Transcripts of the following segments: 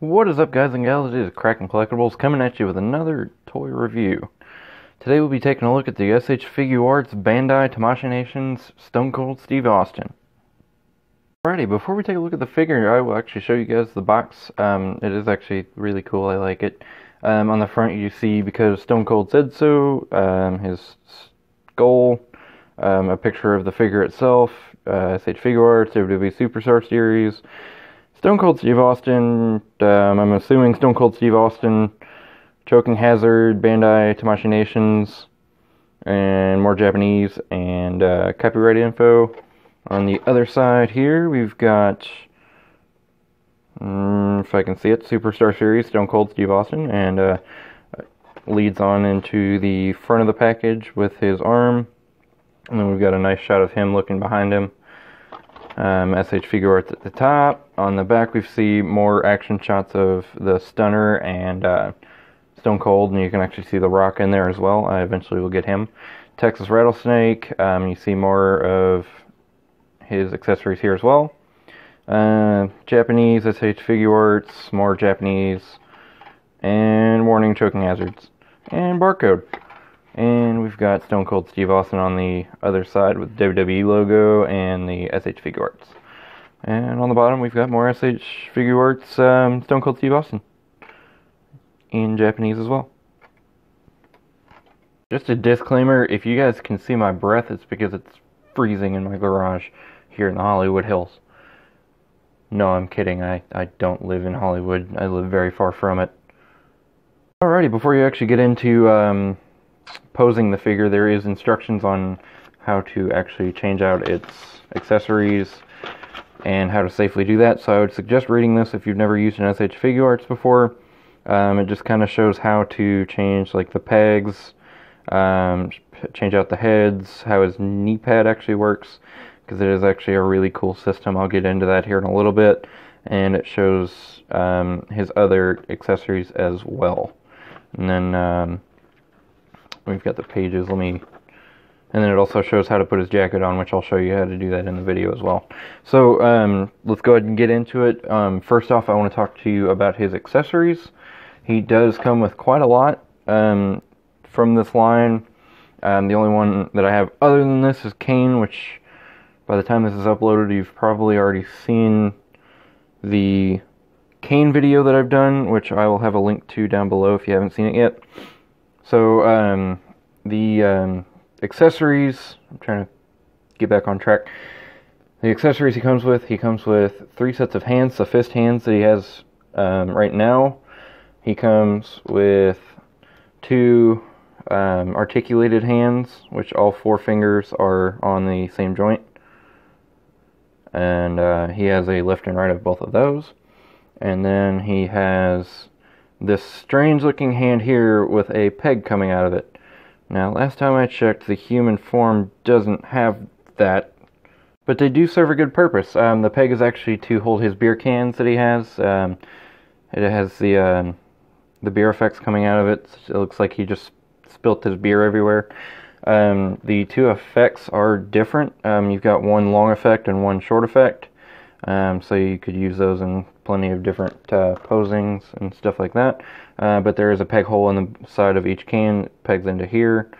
What is up guys and gals, it is Kraken Collectibles coming at you with another toy review. Today we'll be taking a look at the SH Figuarts Bandai Tamashii Nations Stone Cold Steve Austin. Alrighty, before we take a look at the figure, I will actually show you guys the box. Um, it is actually really cool, I like it. Um, on the front you see, because Stone Cold said so, um, his skull, um, a picture of the figure itself, uh, SH Figuarts, WWE Superstar Series, Stone Cold Steve Austin, um, I'm assuming Stone Cold Steve Austin, Choking Hazard, Bandai Tamashii Nations, and more Japanese, and uh, copyright info. On the other side here, we've got, um, if I can see it, Superstar Series, Stone Cold Steve Austin, and uh, leads on into the front of the package with his arm. And then we've got a nice shot of him looking behind him. Um, SH Figuarts at the top. On the back, we see more action shots of the Stunner and uh, Stone Cold, and you can actually see the Rock in there as well. I eventually will get him. Texas Rattlesnake. Um, you see more of his accessories here as well. Uh, Japanese SH Figuarts, more Japanese, and warning choking hazards, and barcode. And we've got Stone Cold Steve Austin on the other side with WWE logo and the SH Figuarts. And on the bottom, we've got more SH Figuarts um, Stone Cold Steve Austin in Japanese as well. Just a disclaimer if you guys can see my breath, it's because it's freezing in my garage here in the Hollywood Hills. No, I'm kidding. I, I don't live in Hollywood. I live very far from it. Alrighty, before you actually get into um, posing the figure, there is instructions on how to actually change out its accessories and how to safely do that. So I would suggest reading this if you've never used an SH Figuarts before. Um, it just kind of shows how to change like the pegs, um, change out the heads, how his knee pad actually works, because it is actually a really cool system. I'll get into that here in a little bit, and it shows um, his other accessories as well. And then um, we've got the pages. Let me and then it also shows how to put his jacket on, which I'll show you how to do that in the video as well. So um, let's go ahead and get into it. Um, first off, I want to talk to you about his accessories. He does come with quite a lot um, from this line. Um, the only one that I have other than this is Kane, which by the time this is uploaded, you've probably already seen the Kane video that I've done, which I will have a link to down below if you haven't seen it yet. So um, the um, accessories, I'm trying to get back on track. The accessories he comes with, he comes with three sets of hands, the fist hands that he has um, right now. He comes with two um, articulated hands, which all four fingers are on the same joint. And uh, he has a left and right of both of those. And then he has this strange looking hand here with a peg coming out of it. Now, last time I checked, the human form doesn't have that, but they do serve a good purpose. Um, the peg is actually to hold his beer cans that he has. Um, it has the um, the beer effects coming out of it. It looks like he just spilt his beer everywhere. Um, the two effects are different. Um, you've got one long effect and one short effect. Um, so you could use those in plenty of different uh, posings and stuff like that. Uh, but there is a peg hole in the side of each can, pegs into here,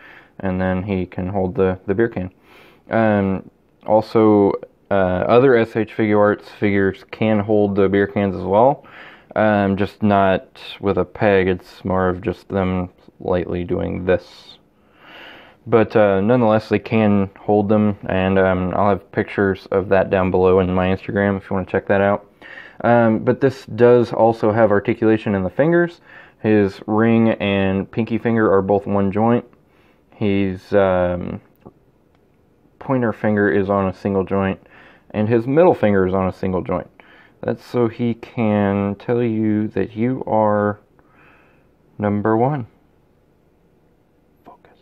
and then he can hold the, the beer can. Um, also, uh, other SH Figuarts figures can hold the beer cans as well, um, just not with a peg. It's more of just them lightly doing this. But uh, nonetheless, they can hold them, and um, I'll have pictures of that down below in my Instagram if you want to check that out. Um, but this does also have articulation in the fingers. His ring and pinky finger are both one joint. His um, pointer finger is on a single joint, and his middle finger is on a single joint. That's so he can tell you that you are number one. Focus.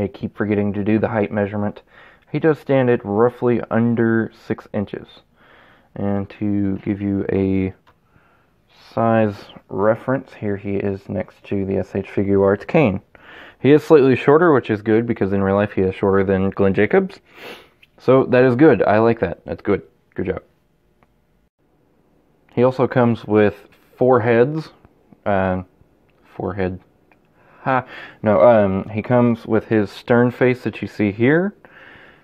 I keep forgetting to do the height measurement. He does stand at roughly under six inches. And to give you a size reference, here he is next to the SH Figuarts Kane. He is slightly shorter, which is good because in real life he is shorter than Glenn Jacobs. So that is good. I like that. That's good. Good job. he also comes with four heads. Uh, forehead. Ha. No, um, he comes with his stern face that you see here.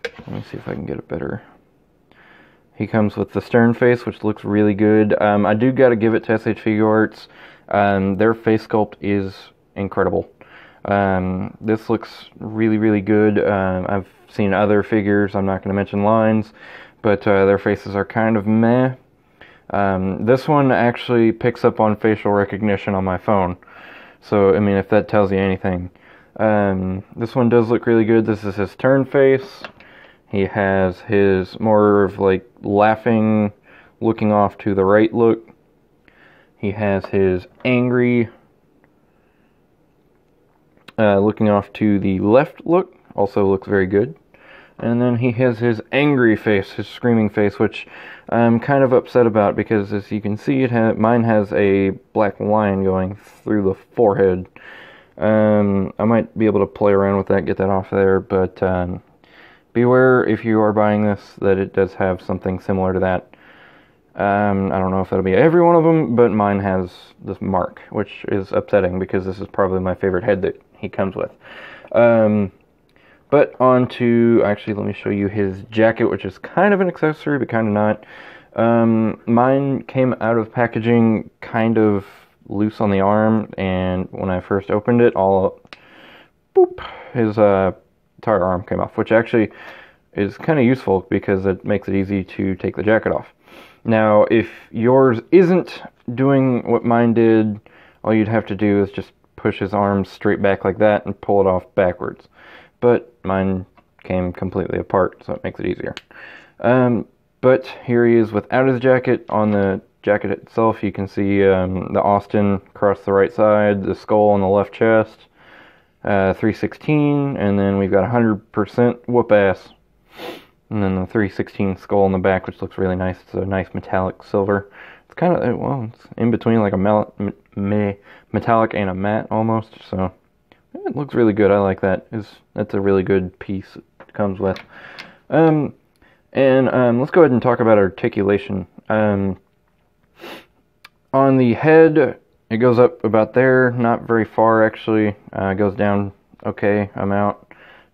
Let me see if I can get it better. He comes with the stern face, which looks really good. Um, I do got to give it to SH Figuarts. Um, their face sculpt is incredible. Um, this looks really, really good. Uh, I've seen other figures. I'm not going to mention lines, but uh, their faces are kind of meh. Um, this one actually picks up on facial recognition on my phone. So, I mean, if that tells you anything. Um, this one does look really good. This is his turn face. He has his more of like laughing, looking off to the right look. He has his angry, uh, looking off to the left look. Also looks very good. And then he has his angry face, his screaming face, which I'm kind of upset about because, as you can see, it ha- mine has a black line going through the forehead. Um, I might be able to play around with that, get that off there, but um, beware if you are buying this that it does have something similar to that. Um, I don't know if that'll be every one of them, but mine has this mark, which is upsetting because this is probably my favorite head that he comes with. Um, but on to, actually, let me show you his jacket, which is kind of an accessory, but kind of not. Um, mine came out of packaging kind of loose on the arm, and when I first opened it, all, boop, his uh, entire arm came off, which actually is kind of useful because it makes it easy to take the jacket off. Now, if yours isn't doing what mine did, all you'd have to do is just push his arms straight back like that and pull it off backwards. But mine came completely apart, so it makes it easier. Um, but here he is without his jacket. On the jacket itself, you can see um, the Austin across the right side, the skull on the left chest, uh, 316, and then we've got 100% whoop ass. And then the 316 skull in the back, which looks really nice. It's a nice metallic silver. It's kind of, well, it's in between like a metallic and a matte almost. So it looks really good. I like that. Is That's a really good piece it comes with. Um, and um, let's go ahead and talk about articulation. Um, on the head, it goes up about there, not very far actually. Uh, goes down okay amount.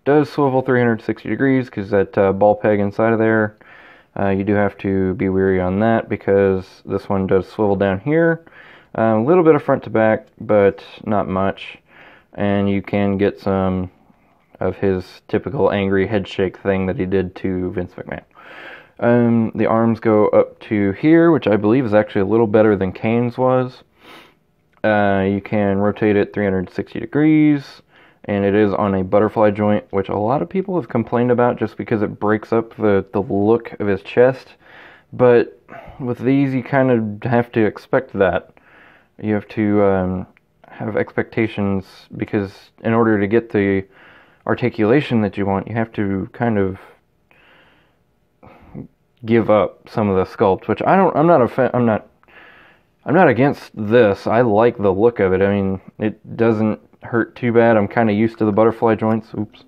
Does swivel 360 degrees because that uh, ball peg inside of there. Uh, you do have to be weary on that because this one does swivel down here. Uh, a little bit of front to back, but not much. And you can get some of his typical angry head shake thing that he did to Vince McMahon. Um, the arms go up to here, which I believe is actually a little better than Kane's was. Uh, you can rotate it 360 degrees, and it is on a butterfly joint, which a lot of people have complained about just because it breaks up the, the look of his chest. But with these, you kind of have to expect that. You have to um, have expectations because in order to get the articulation that you want, you have to kind of give up some of the sculpt, which I don't. I'm not a. I'm not I'm not against this. I like the look of it. I mean, it doesn't hurt too bad. I'm kind of used to the butterfly joints. Oops.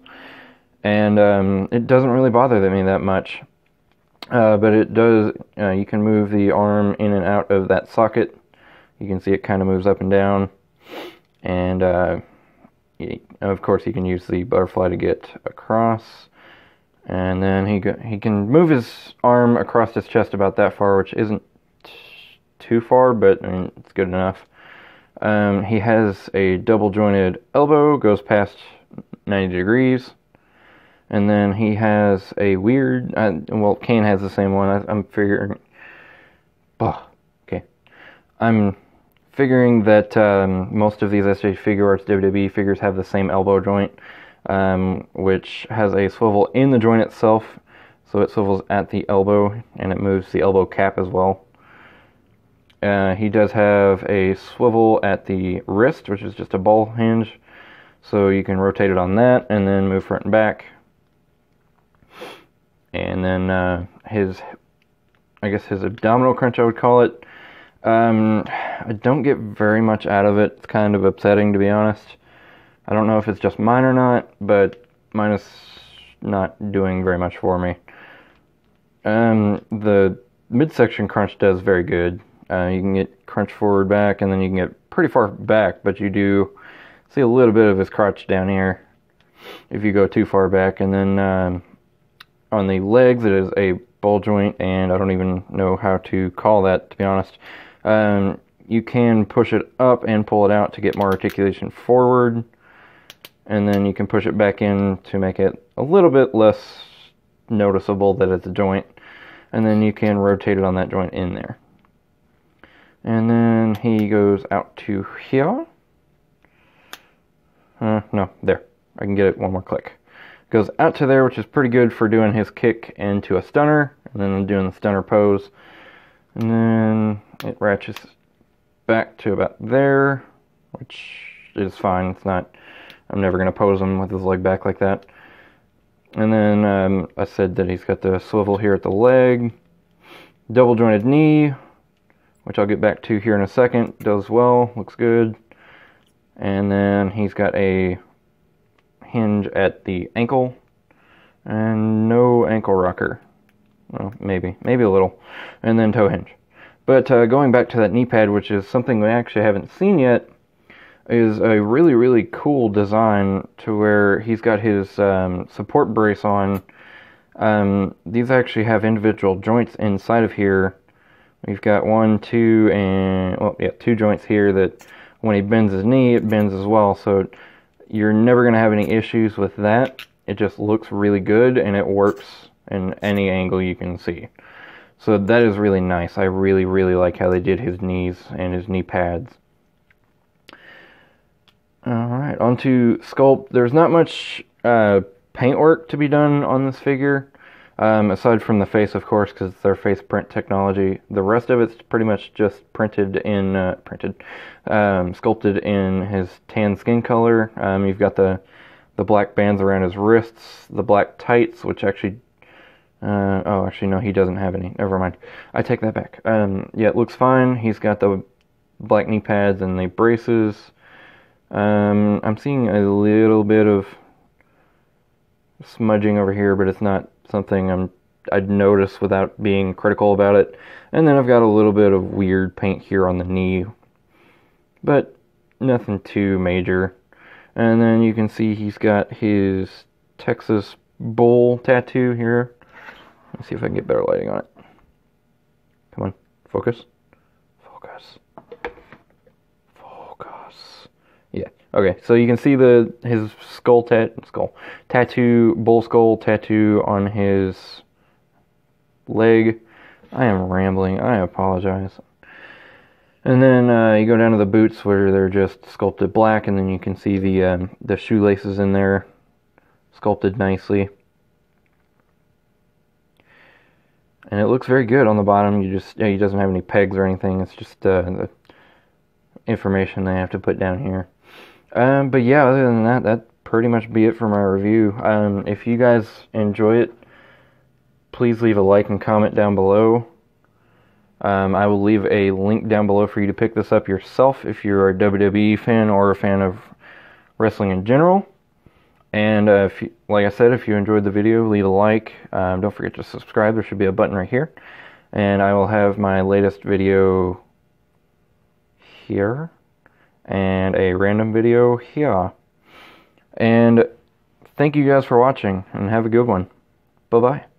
And um, it doesn't really bother me that much. Uh, but it does, uh, you can move the arm in and out of that socket. You can see it kind of moves up and down. And uh, of course, he can use the butterfly to get across. And then he, he can move his arm across his chest about that far, which isn't too far, but I mean, it's good enough. Um, he has a double jointed elbow, goes past 90 degrees. And then he has a weird, uh, well, Kane has the same one. I, am figuring, oh, okay. I'm figuring that um, most of these SH Figuarts WWE figures have the same elbow joint, um, which has a swivel in the joint itself. So it swivels at the elbow and it moves the elbow cap as well. Uh, he does have a swivel at the wrist, which is just a ball hinge. So you can rotate it on that and then move front and back. And then uh, his, I guess his abdominal crunch, I would call it. Um, I don't get very much out of it. It's kind of upsetting, to be honest. I don't know if it's just mine or not, but mine is not doing very much for me. Um, the midsection crunch does very good. Uh, you can get crunch forward back, and then you can get pretty far back, but you do see a little bit of his crotch down here if you go too far back. And then um, on the legs, it is a ball joint, and I don't even know how to call that, to be honest. Um, you can push it up and pull it out to get more articulation forward. And then you can push it back in to make it a little bit less noticeable that it's a joint. And then you can rotate it on that joint in there. And then he goes out to here. Uh, no there. I can get it one more click. Goes out to there which is pretty good for doing his kick into a stunner and then doing the stunner pose and then it ratchets back to about there which is fine it's not I'm never going to pose him with his leg back like that. And then um, I said that he's got the swivel here at the leg. Double jointed knee, which I'll get back to here in a second. Does well, looks good. And then he's got a hinge at the ankle. And no ankle rocker. Well, maybe. Maybe a little. And then toe hinge. But uh, going back to that knee pad, which is something we actually haven't seen yet, is a really really cool design to where he's got his um, support brace on. Um, these actually have individual joints inside of here. We've got one, two, and well, yeah, two joints here that when he bends his knee, it bends as well. So you're never going to have any issues with that. It just looks really good and it works in any angle you can see. So that is really nice. I really, really like how they did his knees and his knee pads. Alright, on to sculpt. There's not much uh, paint work to be done on this figure, um, aside from the face, of course, because it's their face print technology. The rest of it's pretty much just printed in, uh, printed, um, sculpted in his tan skin color. Um, you've got the, the black bands around his wrists, the black tights, which actually, uh, oh, actually, no, he doesn't have any. Never mind. I take that back. Um, yeah, it looks fine. He's got the black knee pads and the braces. Um, I'm seeing a little bit of smudging over here, but it's not something I'm, I'd notice without being critical about it. And then I've got a little bit of weird paint here on the knee, but nothing too major. And then you can see he's got his Texas Bull tattoo here. Let's see if I can get better lighting on it. Come on, focus. Focus. Focus. Yeah. Okay, so you can see the his skull tat skull tattoo, bull skull tattoo on his leg. I am rambling. I apologize. And then uh, you go down to the boots where they're just sculpted black, and then you can see the um, the shoelaces in there sculpted nicely. And it looks very good on the bottom. You just yeah, he doesn't have any pegs or anything. It's just uh, the information they have to put down here. Um, but yeah, other than that, that pretty much be it for my review. Um, if you guys enjoy it, please leave a like and comment down below. Um, I will leave a link down below for you to pick this up yourself if you're a WWE fan or a fan of wrestling in general. And uh, you, like I said, if you enjoyed the video, leave a like. Um, don't forget to subscribe. There should be a button right here. And I will have my latest video here and a random video here. And thank you guys for watching and have a good one. Bye bye.